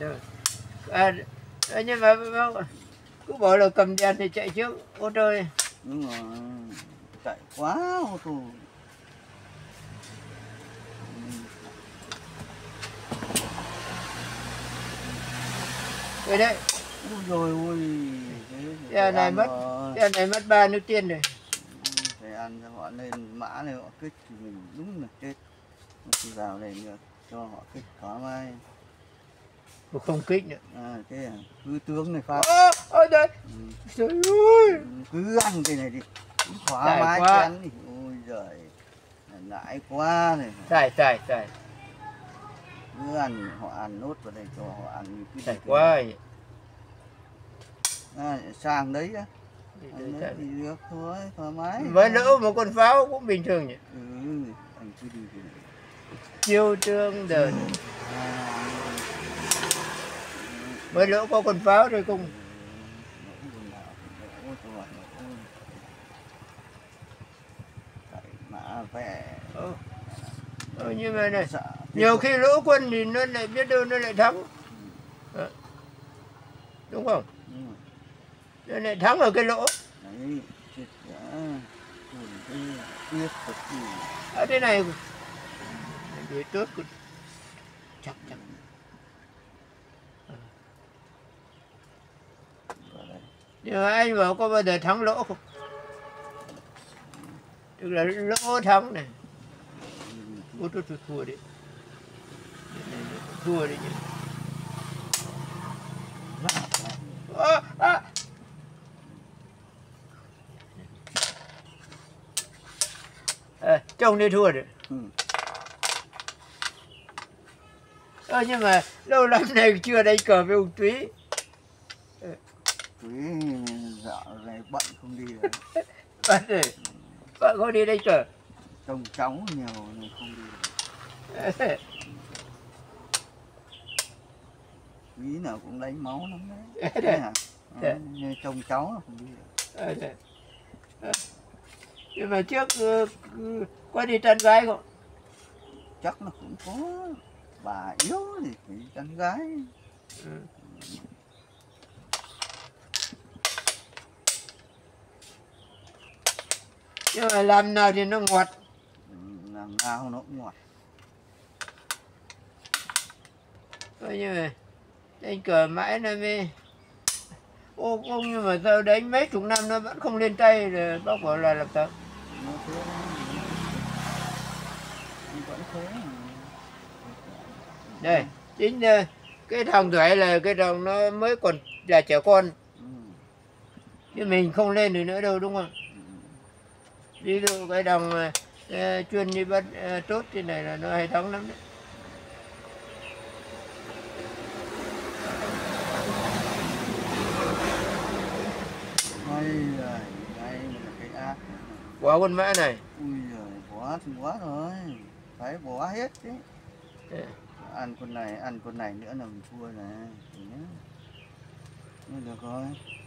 Rồi. À, à, nhưng mà cứ bảo là cầm đèn thì chạy trước ô tô này. đúng rồi chạy quá ô tô Rồi đấy, Ôi rồi ôi phải này mất- đèn này mất ba nước tiền rồi. phải ăn cho họ lên mã này họ kích thì mình đúng là chết chỉ vào đây nữa cho họ kích thoải mái Mà không kích nữa. à thế à cứ tướng này phát Ơ, ơ đây, ừ. trời ơi. cứ ăn cái này đi Dài mái chén đi ôi giời nãi quá này Xài, xài, xài. cứ ăn họ ăn nốt vào đây cho họ ăn cái gì quá. kia. à, sang đấy á Đi, được thôi thoải mái Với lỡ một con pháo cũng bình thường nhỉ. ừ anh cứ đi Chiêu trương đời. à, mới lỡ có con pháo rồi cũng ừ. ừ, như vậy này, sợ nhiều khi lỗ quân thì nó lại biết đâu nó lại thắng. à. Đúng không? Nó lại thắng ở cái lỗ. đấy thế Ở thế này để tốt chắc chắc vào đây nhưng mà anh bảo có bao giờ thắng lỗ không tức là lỗ thắng này ô tô thua đi thua đi lạ. à, à. À, chồng đi thua rồi Ừ. Ờ, nhưng mà lâu lắm này chưa đánh cờ với ông túy Quý dạo này bận không đi rồi bạn ơi bạn có đi đánh cờ trông cháu nhiều nên không đi được. quý nào cũng lấy máu lắm đấy Thế à? hả? Thế. Ờ, như trông cháu là không đi được Ờ, thế. Ờ. nhưng mà trước ừ, có đi tán gái không chắc là cũng có bà yếu thì phải gái Ừ. nhưng mà làm nào thì nó ngọt. Làm nào nó cũng ngọt. Coi như là đánh cờ mãi nó mới ô ông nhưng mà sao đánh mấy chục năm nó vẫn không lên tay rồi bác bảo là làm sao? Đây chính là cái thằng tuổi là cái thằng nó mới còn là trẻ con. Ừ. chứ mình không lên được nữa đâu đúng không. Ví dụ cái đồng ờ, chuyên đi bắt ờ, tốt thế này là nó hay thắng lắm đấy. Quả con mã này. Ui giời bỏ thì quá rồi. Phải bỏ hết chứ. Ừ. ăn con này ăn con này nữa là mình thua này. Thôi được rồi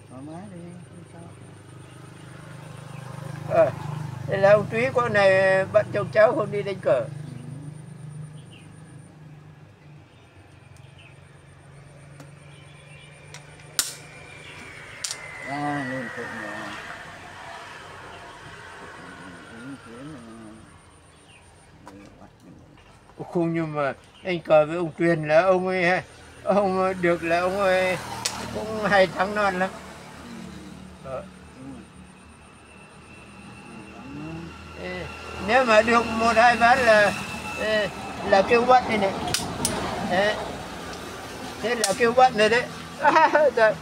thoải mái đi không sao. Ờ thế là ông túy con này bận chồng cháu không đi đánh cờ. À, lên tượng rồi không nhưng mà đánh cờ với ông tuyền là ông ấy ông được là ông ấy cũng hay thắng non lắm ờ. Đúng rồi. Ê, nếu mà được một hai ván là ê, là kêu bắt đây này Đấy. thế là kêu bắt rồi đấy. À, trời,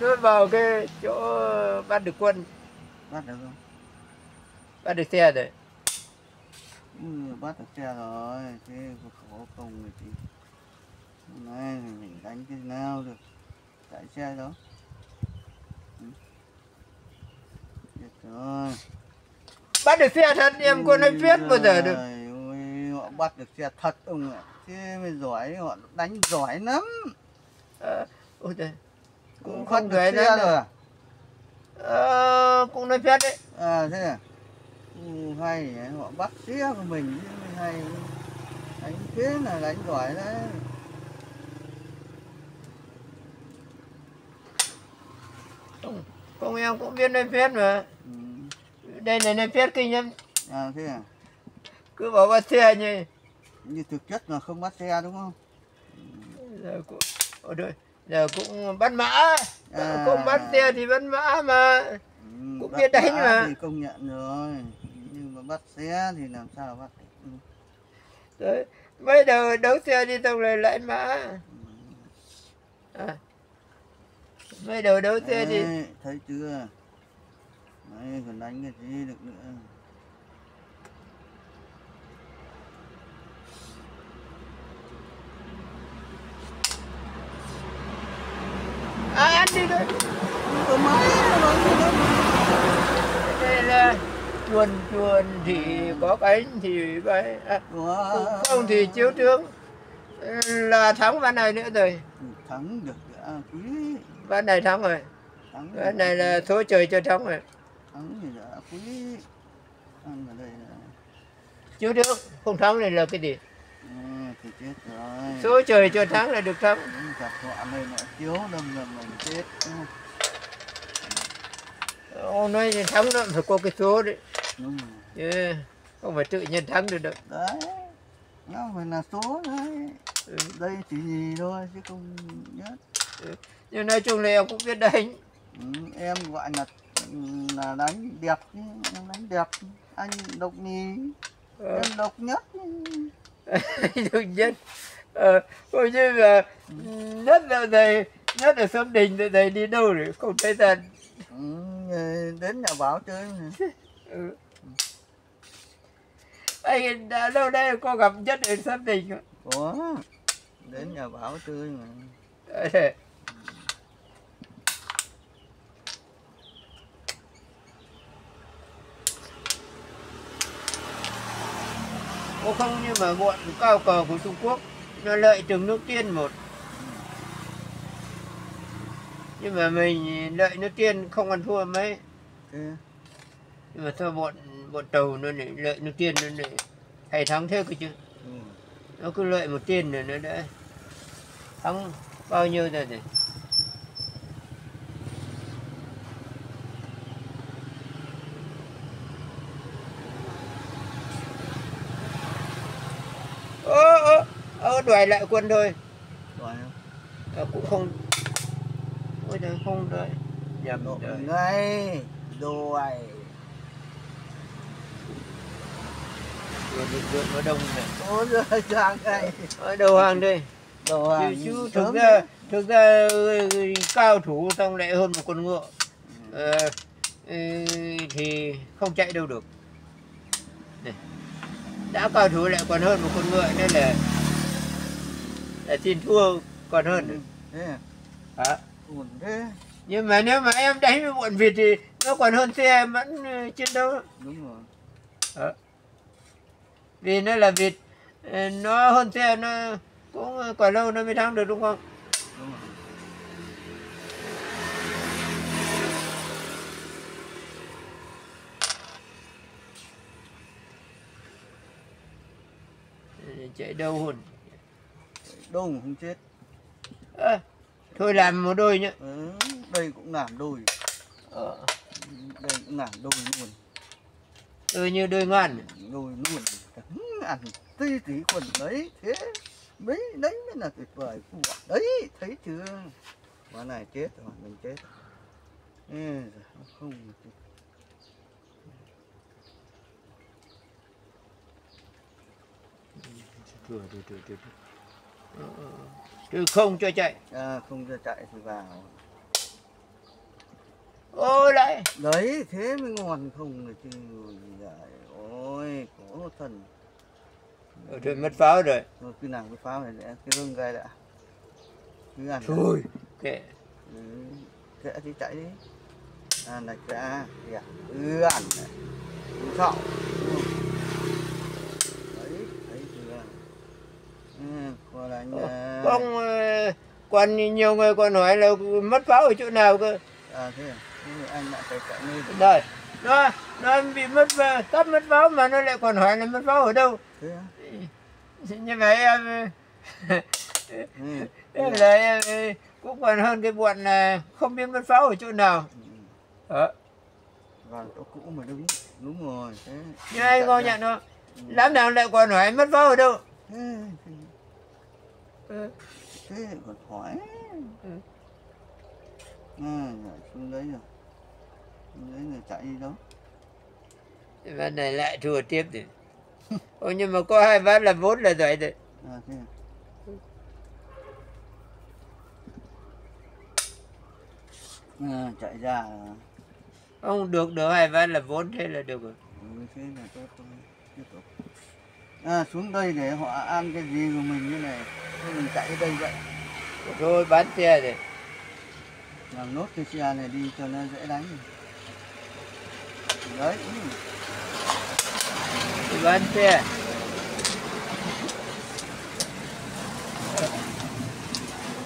nó vào cái chỗ bắt được quân. Bắt được không? Bắt được xe rồi. Ừ, bắt được xe rồi. Thế có không rồi thì hôm nay mình đánh cái nào được? Chạy xe đó. Ừ. Rồi bắt được xe thật em có nói viết bao giờ được. Ơi, họ bắt được xe thật ông ạ. Chứ mới giỏi họ đánh giỏi lắm. À, ôi trời cũng, cũng không người xe rồi à? à, cũng nói viết đấy. À thế à? Ừ, hay họ bắt xe của mình hay. Đánh thế là đánh giỏi đấy. Không, em cũng biết nói viết mà đây là nói phết kinh lắm à thế à? Cứ bảo bắt xe như như thực chất là không bắt xe đúng không? Giờ cũng ở đây giờ cũng bắt mã. À. không bắt xe thì bắt mã mà. Ừ, Cũng biết đánh mà. thì công nhận rồi. Nhưng mà bắt xe thì làm sao bắt ừ. đấy mới đầu đấu xe đi xong rồi lại mã. À. mới đầu đấu xe thì Đấy, thấy chưa Đấy, còn đánh cái gì được nữa. À, ăn đi nói gì đâu đây là chuồn chuồn thì có cánh thì bay à, không thì chiếu tướng. Là thắng ván này nữa rồi. Ừ, thắng được. À, quý. Ván này thắng rồi. Thắng ván này là số trời cho thắng rồi thắng thì đã quý ăn ở đây là chiếu tướng không thắng này là cái gì? Ừ, thì chết rồi. Số trời cho thắng là được thắng. Gặp họa này nó chiếu đâm là mình chết ông nói thắng nó phải có cái số đấy. Đúng rồi. chứ không phải tự nhiên thắng được đâu. Đấy nó phải là số đấy. Ừ. đây chỉ gì thôi chứ không nhất nhưng nói chung là em cũng biết đánh ừ, em gọi là là đánh đẹp em đánh đẹp anh độc nhì Ờ. em độc nhất được nhất ờ, coi như là nhất là thầy nhất là sâm đình thì thầy đi đâu rồi không thấy ra ừ, đến nhà báo chơi này. ừ. anh đã lâu đây có gặp nhất ở sâm đình không? có đến nhà báo chơi mà Ô không nhưng mà bọn cao cờ của Trung Quốc nó lợi từng nước tiên một. Nhưng mà mình lợi nước tiên không ăn thua mấy. Nhưng mà thôi bọn bọn tàu nó lại lợi nước tiên nó lại hay thắng thế cơ chứ. Ừ. nó cứ lợi một tiền rồi nó đã thắng bao nhiêu rồi. này đòi lại quân thôi. Rồi à, cũng không. Ôi trời không đợi. Nhầm độ ngay đuổi vừa định lượng nó đông này. Ôi giời sang đây. Ở đầu hàng đây đồ chứ, hàng chứ thực ra thực ra ừ, cao thủ xong lại hơn một con ngựa. Ờ, ừ, thì không chạy đâu được. Này. đã cao thủ lại còn hơn một con ngựa nên là là xin thua còn hơn thế à? hả? Buồn thế. Nhưng mà nếu mà em đánh với bọn vịt thì nó còn hơn xe em vẫn ừ, chiến đấu. Đúng rồi. Vì nó là vịt ờ, nó hơn xe nó cũng còn lâu nó mới thắng được đúng không? Đúng rồi. Ờ, chạy đâu hồn đâu không chết. Ơ, thôi làm một đôi nhá. Ừ, đây cũng làm đôi. Ờ, đây cũng làm đôi luôn. Đôi như đôi ngoan. Đôi luôn. Ăn tí tí quần đấy thế. Mấy đấy mới là tuyệt vời của đấy. Thấy chưa? Quả này chết rồi mình chết. Nó không Thừa, thừa, thừa, thừa. Ờ, chứ không cho chạy. À, không cho chạy thì vào. Ôi lại. Đấy thế mới ngon không là chứ giời ôi có thần. Ờ, thôi mất pháo rồi. Rồi cứ làm cái pháo này để cái lưng gai đã. Cứ ăn đã. thôi kệ. Ừ, kệ thì chạy đi. Ăn này ra kìa ừ ăn này. Ừ, sọ đấy thấy chưa ừ, còn là nhà không ờ, còn nhiều người còn hỏi là mất pháo ở chỗ nào cơ? À thế à? Anh lại phải nó nó bị mất pháo tắt mất pháo mà nó lại còn hỏi là mất pháo ở đâu? Thế như vậy em ừ. là em cũng còn hơn cái bọn không biết mất pháo ở chỗ nào. Ừ. ờ. Vào chỗ cũ mà đúng đúng rồi thế. Nhưng anh ngồi nhận đâu làm nào lại còn hỏi mất vào ở đâu thế, thì- ừ. thế còn hỏi Ừ. à nhảy xuống đấy rồi xuống đấy rồi chạy đi đâu và này lại thua tiếp thì Ồ, nhưng mà có hai ván là vốn là giỏi rồi à thế à? à chạy ra à. không được được hai ván là vốn thế là được rồi Ừ, thế là tốt thôi tiếp tục à xuống đây để họ ăn cái gì của mình như này thế mình chạy đây vậy thôi bán xe rồi làm nốt cái xe này đi cho nó dễ đánh đấy. Thì bán xe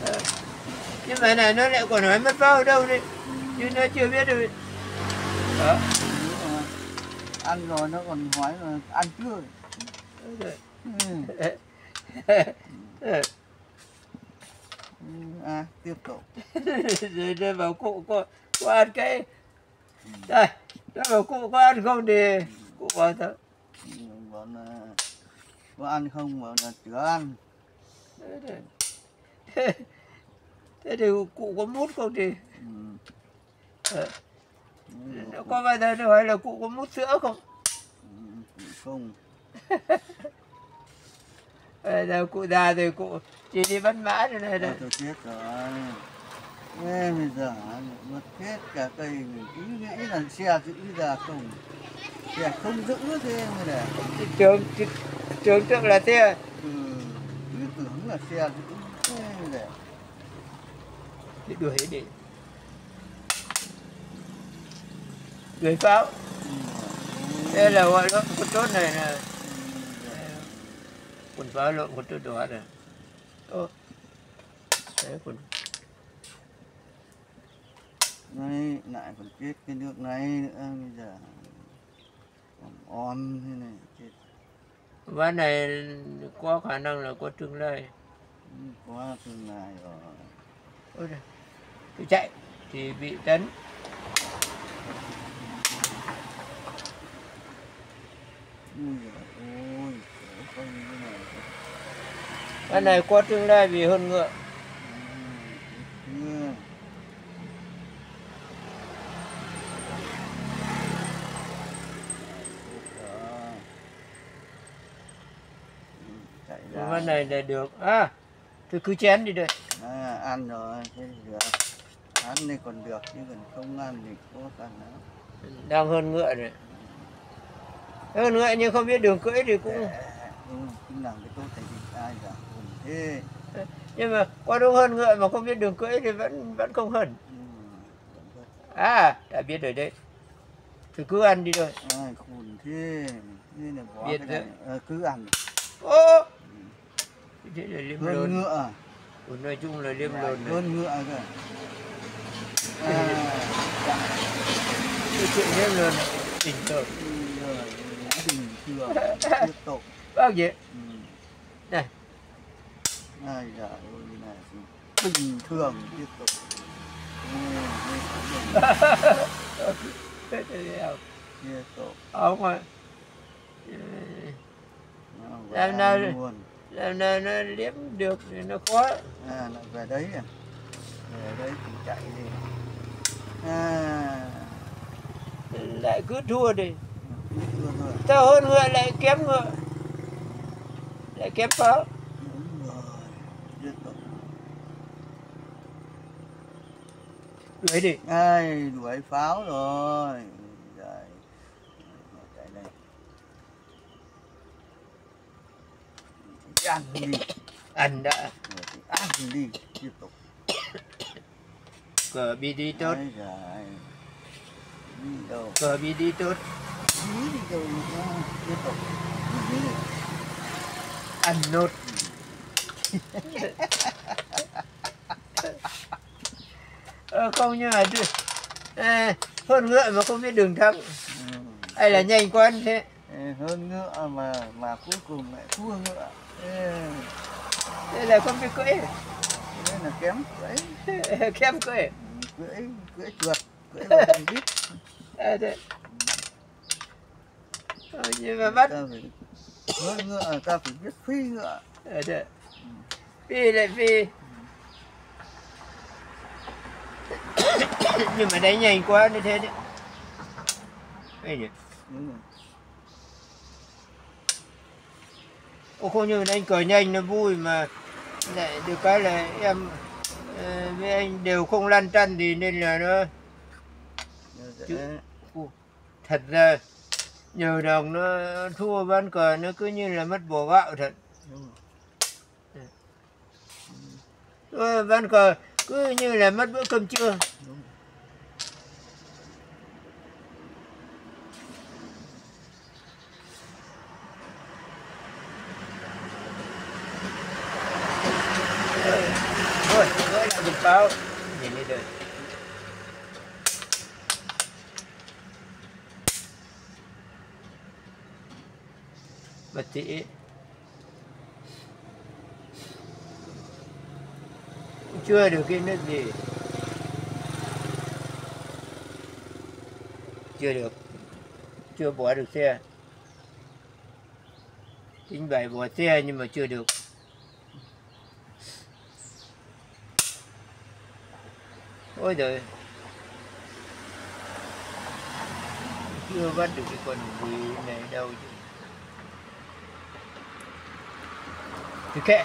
Ờ. nhưng mà này nó lại còn hỏi mất ở đâu đi chứ nó chưa biết được đó rồi. ăn rồi nó còn hỏi là ăn chưa. Ờ. à tiếp tục rồi nó bảo cụ có, có ăn cái. Đây nó bảo cụ có ăn không thì cụ bảo Ừ, bọn là có ăn không bảo là chưa ăn. Đấy. thế thì cụ có mút không thì? Ừ. ờ, Ừ, có bao giờ hỏi là cụ có mút sữa không? Ừ, không giờ cụ già rồi cụ chỉ đi bắt mã rồi này đây. tôi chết rồi. Ê, bây giờ mất hết cả cây mình cứ nghĩ là xe giữ ra không? Xe không giữ thế mới để. Trường trường trước là thế. Ừ, cứ tưởng là xe giữ thế mới để. Thì đuổi đi. Đuổi pháo. Ừ. đây là gọi nó con tốt này là Ừ, quần pháo lộn con tốt đó này. Ô. Đấy quần. Này, lại còn chết cái nước này nữa bây giờ còn on thế này chết. Ván này có khả năng là có tương lai. Ừ, quá tương lai rồi. Ôi giời. tôi chạy thì bị tấn. Ui giời ôi khổ không như này ván này có tương lai vì hơn ngựa. Ừ. Ừ, ván này là được. À tôi cứ chén đi đây. À, ăn rồi thế được. Ăn thì còn được chứ còn không ăn thì khó khăn lắm đang hơn ngựa rồi. Hơn ngựa nhưng không biết đường cưỡi thì cũng ừ, cũng làm cái tốt thành thì ai giả thế nhưng mà qua đúng hơn ngựa mà không biết đường cưỡi thì vẫn vẫn không hơn ừ, à đã biết rồi đấy. Thì cứ ăn đi thôi. Ai khôn thế. Thế là bỏ Biết cái này. Ờ, cứ ăn. Ô! Thế là liêm hơn lồn ngựa Ừ, nói chung là liêm lồn này. hơn ngựa cơ. À, cái chuyện liêm lồn bình thường rồi bình thường tiếp tục. Bác gì? Ừ. này ai giời ơi này bình thường tiếp tục. Tiếp tục. Ông Nó Làm luôn. làm nào nó liếm được thì nó khó. À lại về đấy à? Về đấy thì chạy đi. À. Lại cứ thua đi. Rồi tao hơn ngựa lại kém ngựa. Lại kém pháo đúng rồi tiếp tục đuổi đi. Ai đuổi pháo rồi. Rồi chạy đây. Ăn đi. Ăn đã. Ăn đi. Tiếp tục. Cờ bi đi tốt. Cờ bi đi tốt. Đi đi đâu tiếp tục. Ăn nốt ờ, không nhưng mà à, hơn ngựa mà không biết đường thắng ừ. hay là nhanh quá thế. Ê, hơn ngựa mà mà cuối cùng lại thua ngựa. Ê, thế là không biết cưỡi. Thế là kém cưỡi. Kém cưỡi. Ừ, cưỡi cưỡi chuột cưỡi vào không biết Ờ, thế. Ờ, nhưng mà bắt. Cưỡi ngựa ta phải biết phi ngựa. Ờ, thế. phi lại phi nhưng mà đánh nhanh quá như thế đấy? Ê nhỉ đúng rồi. Ô không nhưng anh cởi nhanh nó vui mà lại được cái là em ờ, với anh đều không lăn tăn gì nên là nó Chứ- thật ra nhờ đồng nó thua ván cờ nó cứ như là mất bổ gạo thật. Thua ván cờ cứ như là mất bữa cơm trưa đúng rồi thôi báo. Nhìn đi bật thị chưa được cái nước gì. Chưa được. Chưa bỏ được xe. Tính bài bỏ xe nhưng mà chưa được. Ôi trời chưa bắt được cái con quỷ này đâu chứ. Thì kệ.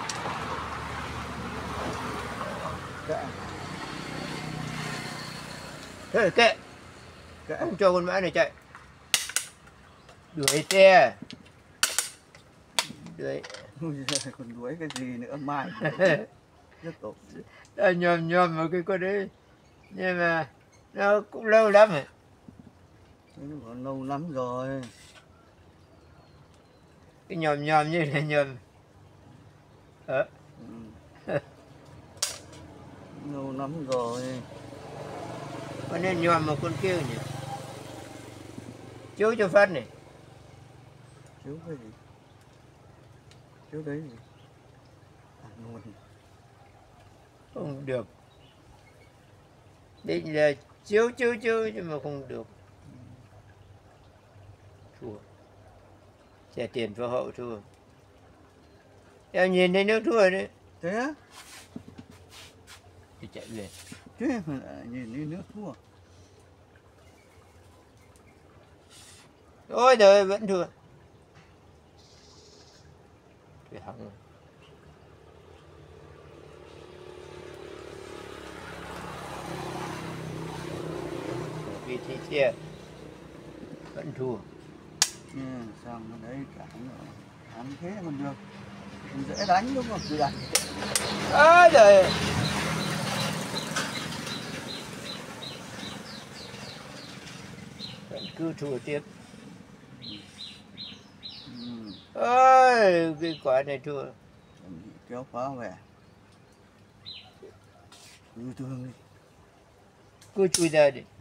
Kệ. Thế kệ. Kệ. Không cho con mã này chạy. Đuổi xe. Đuổi. Còn đuổi cái gì nữa? Mai. Tục ta nhòm nhòm vào cái con đấy nhưng mà nó cũng lâu lắm rồi. Thế còn lâu lắm rồi. Cái nhòm nhòm như này nhòm. Ờ ừ. lâu lắm rồi. Có nên nhòm một con kia nhỉ? Chiếu cho phát này. Chiếu cái gì? Chiếu đấy gì? À không được định là chiếu chiếu chiếu nhưng mà không được. Thua. Trả tiền cho hậu thua. Em nhìn thấy nước thua đấy. Thế á? Thì chạy về. Chứ nhìn đi nước thua. Ôi đời vẫn thua. Thì hỏng rồi vì thị xe vẫn thua. Ừ, xong rồi đấy cả nữa. Làm thế còn được. Dễ đánh đúng không? Cứ đánh. Ôi đời vẫn cứ thua tiếp. Ừ. ôi cái quả này thua. Kéo phá về. Cứ thương đi. Cứ chui ra đi. Ừ,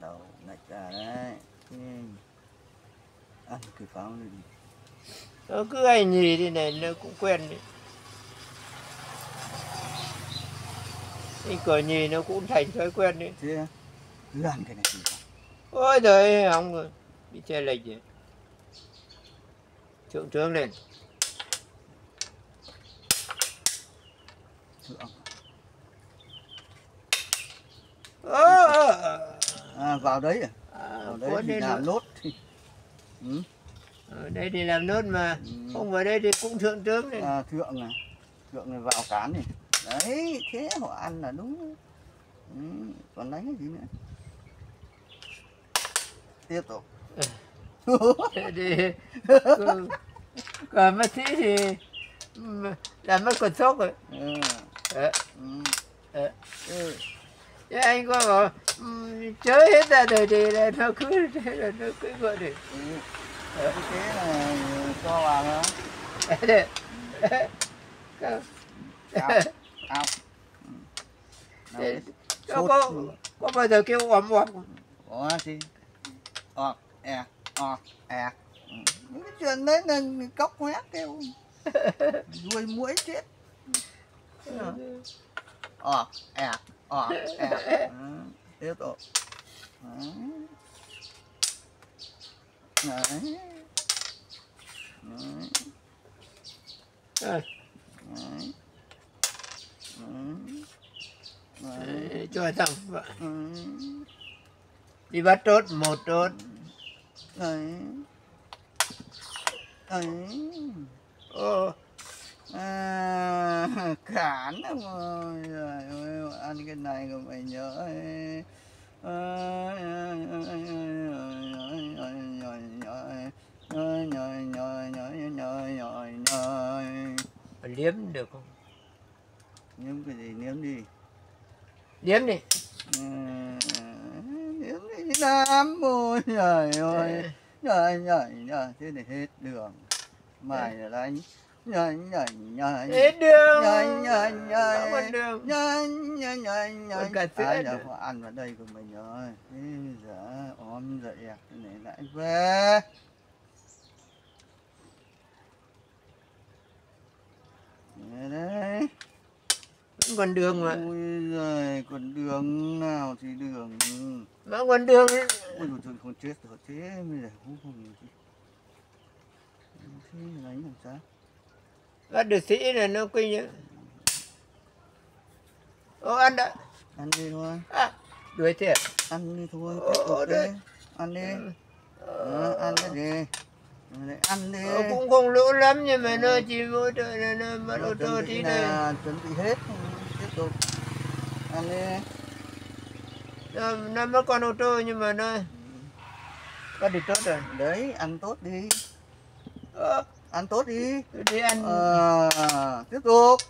đầu lệch ra đấy. Ừ. ăn cái pháo này đi. Nó cứ ai nhì thế này nó cũng quen đấy cái cờ nhì nó cũng thành thói quen đấy thế cứ ăn cái này thì ôi trời hỏng rồi bị che lệch rồi. Thượng trướng lên. Thượng ơ ơ, à, vào đấy à à, vào đấy thì làm nốt thì ừ. ở đây thì làm nốt mà Ừ. không vào đây thì cũng thượng trướng lên à, thượng này thượng này vào cán này đấy thế họ ăn là đúng ừ. còn đánh cái gì nữa tiếp tục Thế thì còn- mất sĩ thì làm mất cột sốc rồi ừ. Ờ, Ừ. ờ. Ừ. Thế anh có bảo ừm, chớ hết ra rồi thì là nó cứ thế là nó cứ gọi được Ừ. cái là cho ao ừ. Nào, để- có, có, bao giờ kêu ồm ồm không? có gì ọ e ọ e Ừ. những cái chuyện đấy là cóc ngoét kêu. Ruồi muỗi chết. Ọ e 어, 에, 음, 이것도, 음, 음, 음, 음, 음, cho thằng đi bắt tốt một tốt đấy. Đấy. Ô à cản rồi, ơi ăn cái này còn phải nhớ liếm được không liếm cái gì liếm đi liếm đi liếm đi làm ôi trời ơi trời trời trời thế này hết đường mày là đánh hết đường! nhảy con đường. Con cà sữa ai là họ ăn vào đây của mình rồi? Thế giờ ôm dậy à cái này lại về. Đây đấy. Vẫn còn đường mà. Ôi giời còn đường nào thì đường. Vẫn còn đường ôi trời con chết rồi thế bây giờ không còn gì thế đánh làm sao bắt được sĩ này nó quy nhá ô ăn đã. Ăn đi thôi. À, đuổi thiệt. Ăn đi thôi Ờ, đi. Đấy. ăn đi. Đó, ăn cái gì? Đấy, ăn đi. Ờ, cũng không lỗ lắm nhưng mà nó chỉ mỗi trời này nó mất ô tô tí này. chuẩn bị hết. Tiếp tục. Ăn đi. Nó, nó mất con ô tô nhưng mà nó có đi tốt rồi. Đấy ăn tốt đi. Ờ, ăn tốt đi. Đi ăn Ờ, tiếp tục.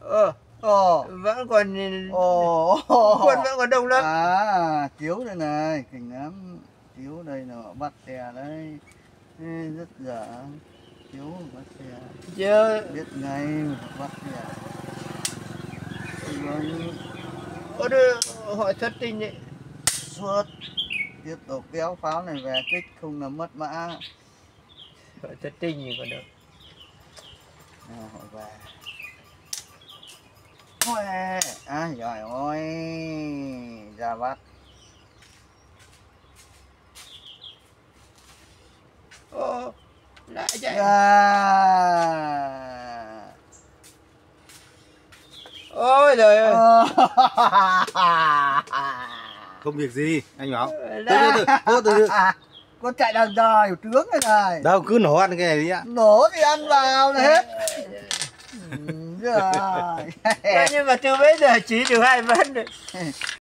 Ờ, ồ vẫn còn ồ quân vẫn còn đông lắm. À chiếu đây này kinh lắm chiếu đây là họ bắt đè đây Ê, rất dở chiếu bắt đè giờ biết ngay bắt đè Vâng, ô đưa hỏi thất tình đấy suốt tiếp tục kéo pháo này về kích không là mất mã hỏi thất tình gì còn được. Nào, họ về. Ôi, à giỏi ôi ra bắt. Ô lại chạy. Ra. Ôi trời ơi. Không việc gì anh bảo. Từ từ từ từ từ con chạy đằng dài trướng này này. Đâu cứ nổ ăn cái này đi ạ. Nổ thì ăn vào là hết. Ừ, rồi. Thế nhưng mà từ bây giờ chỉ được hai vấn